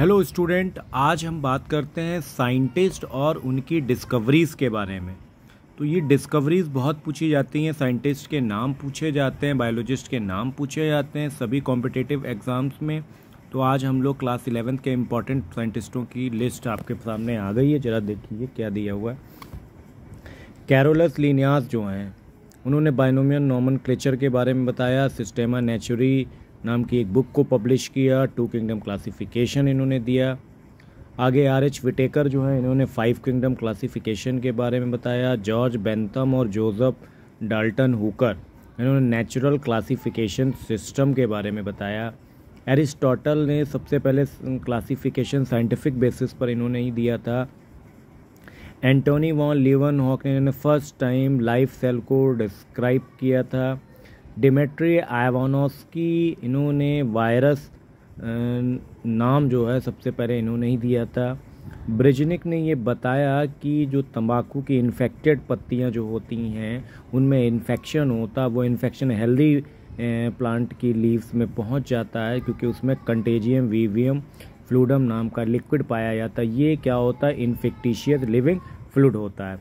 Hello student आज हम बात करते हैं साइंटिस्ट और उनकी डिस्कवरीज़ के बारे में। तो ये डिस्कवरीज़ बहुत पूछी जाती हैं। साइंटिस्ट के नाम पूछे जाते हैं बायोलॉजिस्ट के नाम पूछे जाते हैं सभी कॉम्पिटिटिव एग्ज़ाम्स में। तो आज हम लोग क्लास इलेवेंथ के इंपॉर्टेंट साइंटिस्टों की लिस्ट आपके सामने आ गई है। ज़रा देखिए क्या दिया हुआ है। कैरोलस लीनियास जो हैं, उन्होंने बाइनोमियल नॉमन के बारे में बताया सिस्टेमा नेचुरी नाम की एक बुक को पब्लिश किया टू किंगडम क्लासिफिकेशन इन्होंने दिया। आगे आर एच विटेकर जो है, इन्होंने फाइव किंगडम क्लासिफिकेशन के बारे में बताया। जॉर्ज बेंथम और जोसेफ डाल्टन हुकर इन्होंने नेचुरल क्लासिफिकेशन सिस्टम के बारे में बताया। एरिस्टोटल ने सबसे पहले क्लासिफिकेशन साइंटिफिक बेसिस पर इन्होंने ही दिया था। एंटोनी वॉन लीवन हॉक ने इन्होंने फ़र्स्ट टाइम लाइफ सेल को डिस्क्राइब किया था। डिमेट्री आयवानोस्की, इन्होंने वायरस नाम जो है सबसे पहले इन्होंने ही दिया था। ब्रिजनिक ने ये बताया कि जो तंबाकू की इन्फेक्टेड पत्तियाँ जो होती हैं, उनमें इन्फेक्शन होता, वो इन्फेक्शन हेल्दी प्लांट की लीव्स में पहुँच जाता है क्योंकि उसमें कंटेजियम वीवियम फ्लूडम नाम का लिक्विड पाया जाता है। ये क्या होता है? इन्फेक्टिशियस लिविंग फ्लूड होता है।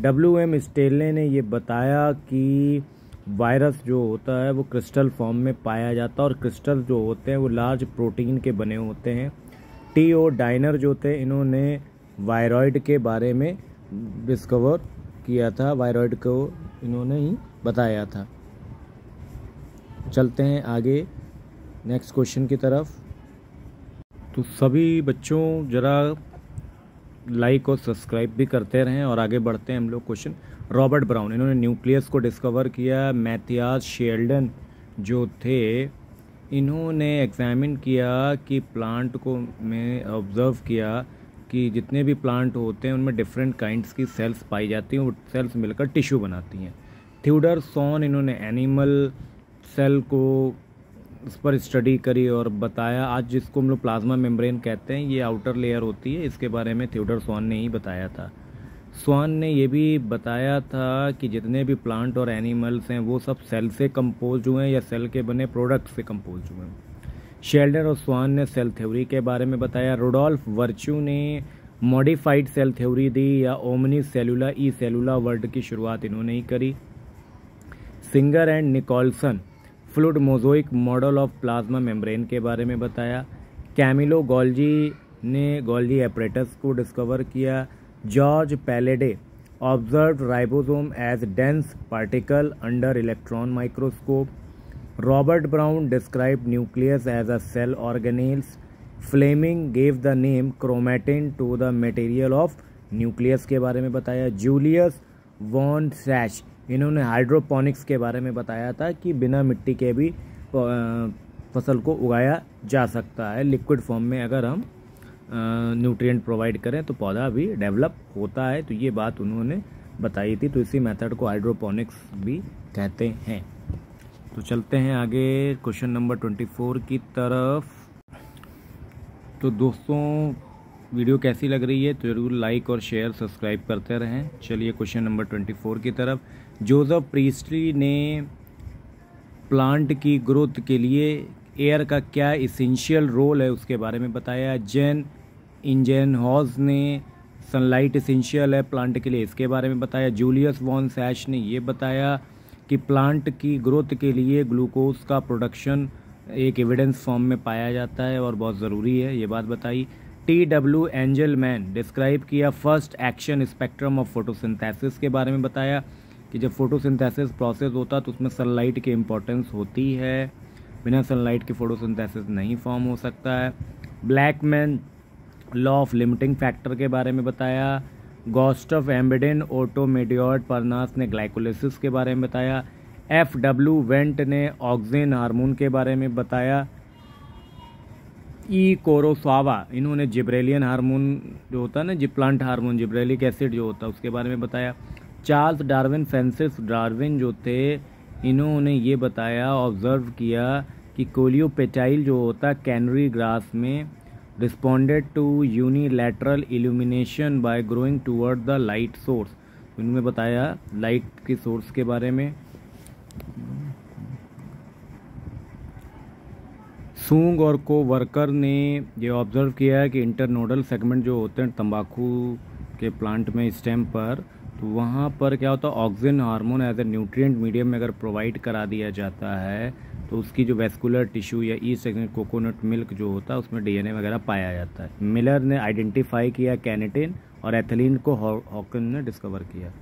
डब्ल्यू एम स्टेले ने ये बताया कि वायरस जो होता है, वो क्रिस्टल फॉर्म में पाया जाता है और क्रिस्टल जो होते हैं, वो लार्ज प्रोटीन के बने होते हैं। टी ओ डाइनर जो थे, इन्होंने वायरॉइड के बारे में डिस्कवर किया था। वायरॉइड को इन्होंने ही बताया था। चलते हैं आगे, नेक्स्ट क्वेश्चन की तरफ़। तो सभी बच्चों, ज़रा लाइक और सब्सक्राइब भी करते रहें और आगे बढ़ते हैं हम लोग क्वेश्चन। रॉबर्ट ब्राउन, इन्होंने न्यूक्लियस को डिस्कवर किया, मैथियास, शेल्डन जो थे, इन्होंने एग्जामिन किया कि प्लांट को में ऑब्ज़र्व किया कि जितने भी प्लांट होते हैं, उनमें डिफरेंट काइंड्स की सेल्स पाई जाती हैं, वो सेल्स मिलकर टिश्यू बनाती हैं। थ्यूडर सोन इन्होंने एनिमल सेल को उस पर स्टडी करी और बताया, आज जिसको हम लोग प्लाज्मा मेम्ब्रेन कहते हैं, ये आउटर लेयर होती है, इसके बारे में थ्यूडर स्वान ने ही बताया था। स्वान ने ये भी बताया था कि जितने भी प्लांट और एनिमल्स हैं, वो सब सेल से कंपोज हुए हैं या सेल के बने प्रोडक्ट से कंपोज हुए हैं। शेल्डर और स्वान ने सेल थ्योरी के बारे में बताया। रोडोल्फ वर्चू ने मॉडिफाइड सेल थ्योरी दी या ओमनी सेलुला, ई सेलुला वर्ड की शुरुआत इन्होंने ही करी। Singer and Nicolson, fluid mosaic model of plasma membrane के बारे में बताया। कैमिलो गोल्जी ने गोल्जी एपरेटस को डिस्कवर किया। George Palade observe ribosome as dense particle under electron microscope. Robert Brown describe nucleus as a cell organelles. Fleming gave the name chromatin to the material of nucleus के बारे में बताया। Julius von सैश, इन्होंने hydroponics के बारे में बताया था कि बिना मिट्टी के भी फ़सल को उगाया जा सकता है। लिक्विड फॉर्म में अगर हम न्यूट्रिएंट प्रोवाइड करें तो पौधा भी डेवलप होता है। तो ये बात उन्होंने बताई थी। तो इसी मेथड को हाइड्रोपोनिक्स भी कहते हैं। तो चलते हैं आगे क्वेश्चन नंबर ट्वेंटी फोर की तरफ़। तो दोस्तों, वीडियो कैसी लग रही है? तो ज़रूर लाइक और शेयर सब्सक्राइब करते रहें। चलिए क्वेश्चन नंबर ट्वेंटी फोर की तरफ़। जोसेफ प्रीस्टली ने प्लांट की ग्रोथ के लिए एयर का क्या इसेंशियल रोल है, उसके बारे में बताया। जैन इंजन हॉज ने सनलाइट इसेंशियल है प्लांट के लिए, इसके बारे में बताया। जूलियस वॉन सैश ने ये बताया कि प्लांट की ग्रोथ के लिए ग्लूकोज का प्रोडक्शन एक एविडेंस फॉर्म में पाया जाता है और बहुत ज़रूरी है, ये बात बताई। T W Engelmann describe किया first action spectrum of photosynthesis के बारे में बताया कि जब फोटोसिंथेसिस प्रोसेस होता तो उसमें सनलाइट की इम्पोर्टेंस होती है। बिना सनलाइट के फोटोसिंथेसिस नहीं फॉर्म हो सकता है। Blackman law of limiting factor के बारे में बताया, गॉस्ट ऑफ़ एम्बिडेन ओटोमेडियोट परनास ने ग्लाइकोलिसिस के बारे में बताया, एफ़ डब्ल्यू वेंट ने ऑक्सीजन हार्मोन के बारे में बताया, ई कोरोसावा, इन्होंने जिब्रेलियन हार्मोन जो होता है ना, जिप्लांट हार्मोन, जिब्रेलिक एसिड जो होता है, उसके बारे में बताया। चार्ल्स डार्विन, फ्रांसिस डार्विन जो थे, इन्होंने ये बताया, ऑब्ज़र्व किया कि कोलियोपेटाइल जो होता है, कैनरी ग्रास में responded to unilateral illumination by growing toward the light source इनमें बताया लाइट के सोर्स के बारे में। सूंग और को वर्कर ने ये ऑब्ज़र्व किया है कि इंटरनोडल सेगमेंट जो होते हैं तंबाकू के प्लांट में स्टेम पर तो वहाँ पर क्या होता है auxin hormone as a nutrient medium में अगर प्रोवाइड करा दिया जाता है तो उसकी जो वेस्कुलर टिश्यू या ई सेगमेंट कोकोनट मिल्क जो होता है, उसमें डीएनए वगैरह पाया जाता है। मिलर ने आइडेंटिफाई किया कैनेटिन और एथिलीन को हॉकिन ने डिस्कवर किया।